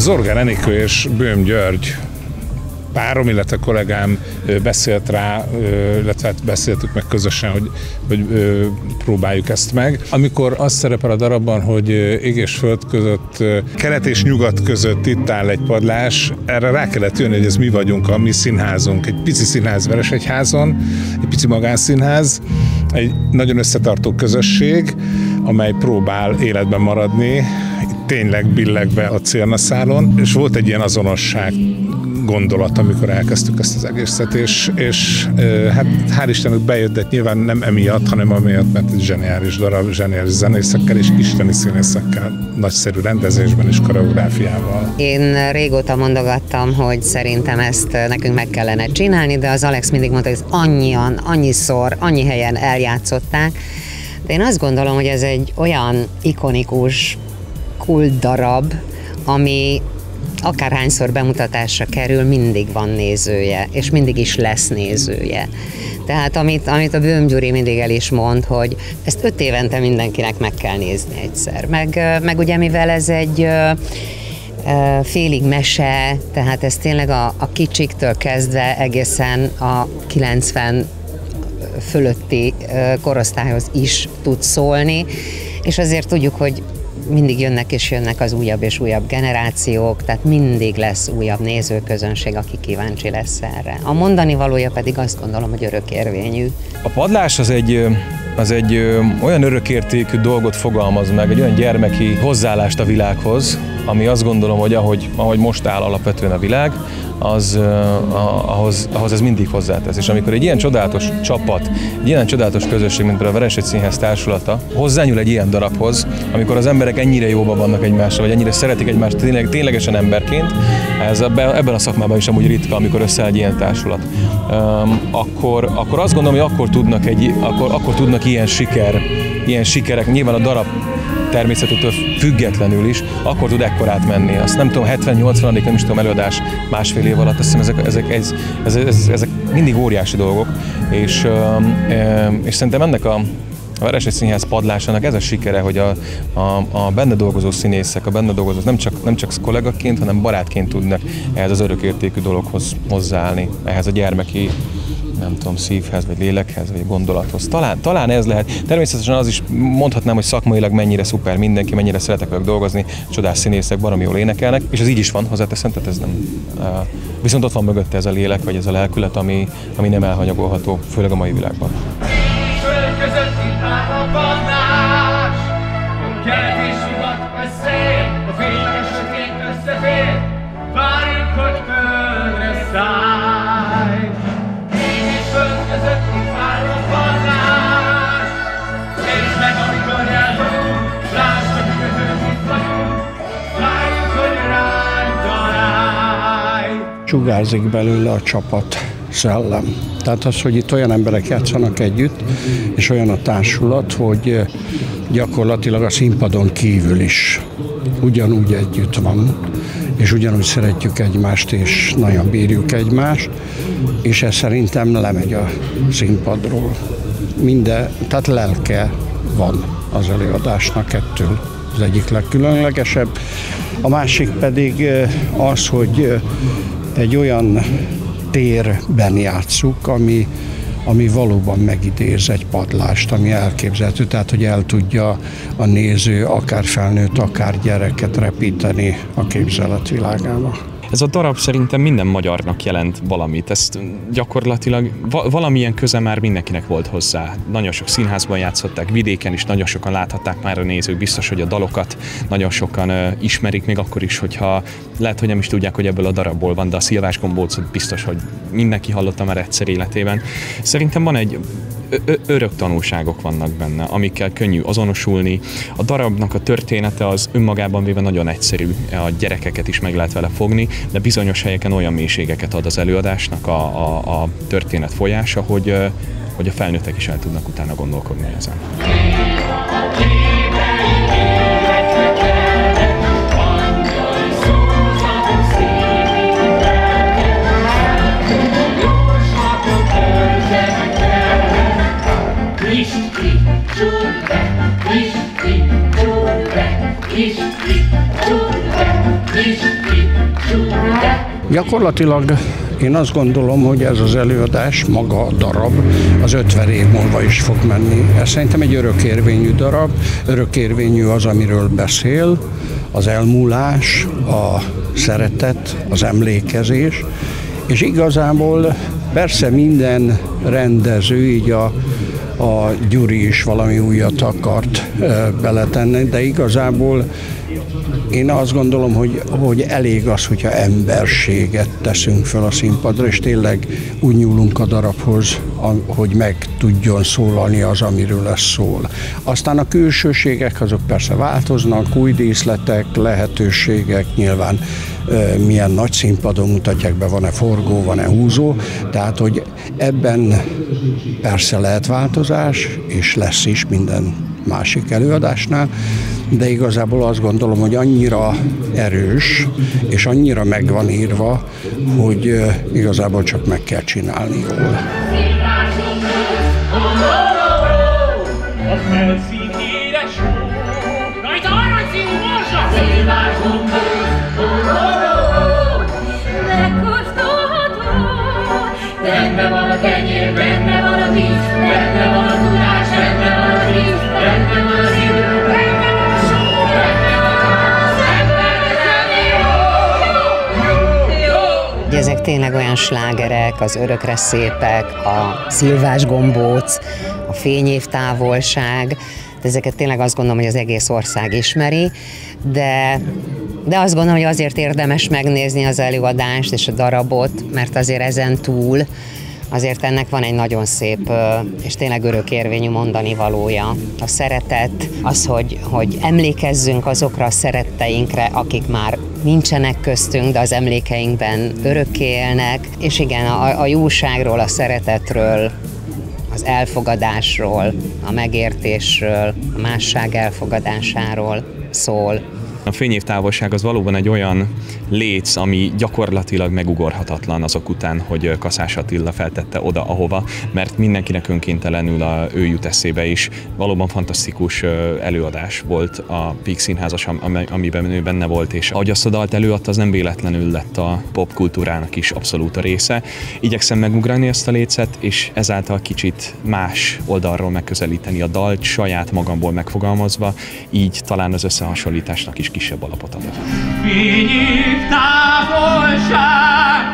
Zorgán Enikő és Bőm György párom, illetve kollégám beszélt rá, illetve hát beszéltük meg közösen, hogy, hogy próbáljuk ezt meg. Amikor az szerepel a darabban, hogy ég és föld között, kelet és nyugat között itt áll egy padlás, erre rá kellett jönni, hogy ez mi vagyunk, a mi színházunk. Egy pici színház Veresegyházon, egy pici magánszínház, egy nagyon összetartó közösség, amely próbál életben maradni, tényleg billeg a célnaszálon, és volt egy ilyen azonosság gondolat, amikor elkezdtük ezt az egészet, és, és hát hál' Istennek bejött, de nyilván nem emiatt, hanem amiatt, mert egy zseniális darab, zseniális zenészekkel és isteni színészekkel, nagyszerű rendezésben és koreográfiával. Én régóta mondogattam, hogy szerintem ezt nekünk meg kellene csinálni, de az Alex mindig mondta, hogy ez annyian, annyiszor, annyi helyen eljátszották, de én azt gondolom, hogy ez egy olyan ikonikus kult darab, ami akárhányszor bemutatásra kerül, mindig van nézője, és mindig is lesz nézője. Tehát amit, amit a Bőm Gyuri mindig el is mond, hogy ezt öt évente mindenkinek meg kell nézni egyszer. Meg, meg ugye mivel ez egy félig mese, tehát ez tényleg a, a kicsiktől kezdve egészen a 90 fölötti korosztályhoz is tud szólni, és azért tudjuk, hogy mindig jönnek és jönnek az újabb és újabb generációk, tehát mindig lesz újabb nézőközönség, aki kíváncsi lesz erre. A mondani valója pedig azt gondolom, hogy örökérvényű. A padlás az egy az egy olyan örökértékű dolgot fogalmaz meg, egy olyan gyermeki hozzáállást a világhoz, ami azt gondolom, hogy ahogy, ahogy most áll alapvetően a világ, az, ahhoz, ahhoz ez mindig hozzátesz. És amikor egy ilyen csodálatos csapat, egy ilyen csodálatos közösség, mint a Veresegy Színház társulata, hozzányúl egy ilyen darabhoz, amikor az emberek ennyire jóban vannak egymással, vagy ennyire szeretik egymást tényleg, ténylegesen emberként, ez ebben a szakmában is amúgy ritka, amikor összeáll egy ilyen társulat. Akkor, akkor azt gondolom, hogy akkor tudnak, egy, akkor, akkor tudnak ilyen siker, ilyen sikerek, nyilván a darab természetétől függetlenül is, akkor tud ekkorát menni. Azt nem tudom, 70-80 nem is tudom, előadás másfél év alatt, azt hiszem ezek, ezek, ez, ez, ez, ezek mindig óriási dolgok, és, és szerintem ennek a, a Veresegy Színház padlásának ez a sikere, hogy a, a, a benne dolgozó színészek, a benne dolgozó nem csak, nem csak kollégaként, hanem barátként tudnak ehhez az örökértékű dologhoz hozzáállni, ehhez a gyermeki nem tudom, szívhez, vagy lélekhez, vagy gondolathoz. Talán, talán ez lehet. Természetesen az is mondhatnám, hogy szakmailag mennyire szuper mindenki, mennyire szeretek velük dolgozni, csodás színészek, baromi jól énekelnek, és ez így is van, hozzáteszem, tehát ez nem. Viszont ott van mögötte ez a lélek, vagy ez a lelkület, ami, ami nem elhanyagolható, főleg a mai világban. Sugárzik belőle a csapat szellem. Tehát az, hogy itt olyan emberek játszanak együtt, és olyan a társulat, hogy gyakorlatilag a színpadon kívül is ugyanúgy együtt van, és ugyanúgy szeretjük egymást, és nagyon bírjuk egymást, és ez szerintem lemegy a színpadról. Minden, tehát lelke van az előadásnak ettől az egyik legkülönlegesebb. A másik pedig az, hogy egy olyan térben játszuk, ami, ami valóban megidéz egy padlást, ami elképzelhető, tehát hogy el tudja a néző akár felnőtt, akár gyereket repíteni a képzeletvilágába. Ez a darab szerintem minden magyarnak jelent valamit. Ezt gyakorlatilag valamilyen köze már mindenkinek volt hozzá. Nagyon sok színházban játszották, vidéken is nagyon sokan láthatták már a nézők. Biztos, hogy a dalokat nagyon sokan uh, ismerik, még akkor is, hogyha lehet, hogy nem is tudják, hogy ebből a darabból van, de a Szilvás Gombócot biztos, hogy mindenki hallotta már egyszer életében. Szerintem van egy örök tanulságok vannak benne, amikkel könnyű azonosulni. A darabnak a története az önmagában véve nagyon egyszerű, a gyerekeket is meg lehet vele fogni, de bizonyos helyeken olyan mélységeket ad az előadásnak a, a, a történet folyása, hogy hogy a felnőttek is el tudnak utána gondolkodni ezen. Gyakorlatilag én azt gondolom, hogy ez az előadás, maga a darab, az 50 év múlva is fog menni. Ez szerintem egy örökérvényű darab, örökérvényű az, amiről beszél, az elmúlás, a szeretet, az emlékezés, és igazából persze minden rendező, így a, a Gyuri is valami újat akart beletenni, de igazából én azt gondolom, hogy, hogy elég az, hogyha emberséget teszünk fel a színpadra, és tényleg úgy nyúlunk a darabhoz, hogy meg tudjon szólalni az, amiről ez szól. Aztán a külsőségek azok persze változnak, új díszletek, lehetőségek, nyilván milyen nagy színpadon mutatják be, van-e forgó, van-e húzó, tehát hogy ebben persze lehet változás, és lesz is minden másik előadásnál, de igazából azt gondolom, hogy annyira erős, és annyira meg van írva, hogy igazából csak meg kell csinálni jól. Benne tényleg olyan slágerek, az örökre szépek, a szilvás gombóc, a fényév távolság, ezeket tényleg azt gondolom, hogy az egész ország ismeri, de de azt gondolom, hogy azért érdemes megnézni az előadást és a darabot, mert azért ezen túl azért ennek van egy nagyon szép és tényleg örökérvényű mondani valója. A szeretet, az, hogy, hogy emlékezzünk azokra a szeretteinkre, akik már nincsenek köztünk, de az emlékeinkben örökké élnek, és igen, a, a jóságról, a szeretetről, az elfogadásról, a megértésről, a másság elfogadásáról szól. A fényévtávolság az valóban egy olyan léc, ami gyakorlatilag megugorhatatlan azok után, hogy Kaszás Attila feltette oda, ahova, mert mindenkinek önkéntelenül a, ő jut eszébe is. Valóban fantasztikus előadás volt a Pík Színházas, amiben ő benne volt, és ahogy azt a dalt előadta, az nem véletlenül lett a popkultúrának is abszolút a része. Igyekszem megugrani ezt a lécet, és ezáltal kicsit más oldalról megközelíteni a dalt, saját magamból megfogalmazva, így talán az összehasonlításnak is kisebb alapot adott. Fényév távolság,